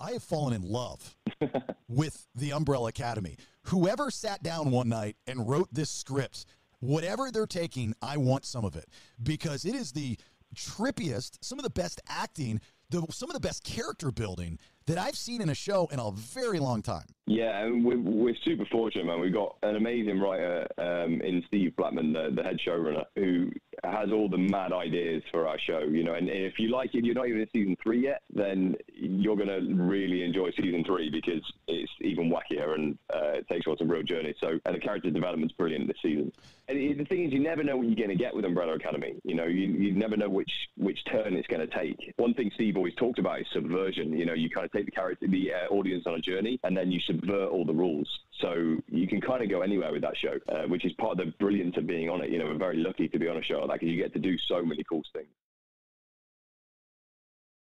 I have fallen in love with the Umbrella Academy. Whoever sat down one night and wrote this script, whatever they're taking, I want some of it because it is the trippiest, some of the best acting, the, some of the best character building that I've seen in a show in a very long time. Yeah, and we're, we're super fortunate, man. We've got an amazing writer um, in Steve Blackman, the, the head showrunner, who has all the mad ideas for our show. You know, and if you like it, you're not even in season three yet, then you're going to really enjoy season three because it's even wackier and uh, it takes you on some real journey. So, and the character development's brilliant this season. And the thing is, you never know what you're going to get with Umbrella Academy. You know, you, you never know which which turn it's going to take. One thing Steve always talked about is subversion. You know, you kind of take the character, the uh, audience on a journey, and then you subvert all the rules. So can kind of go anywhere with that show, uh, which is part of the brilliance of being on it. You know, we're very lucky to be on a show like that because you get to do so many cool things.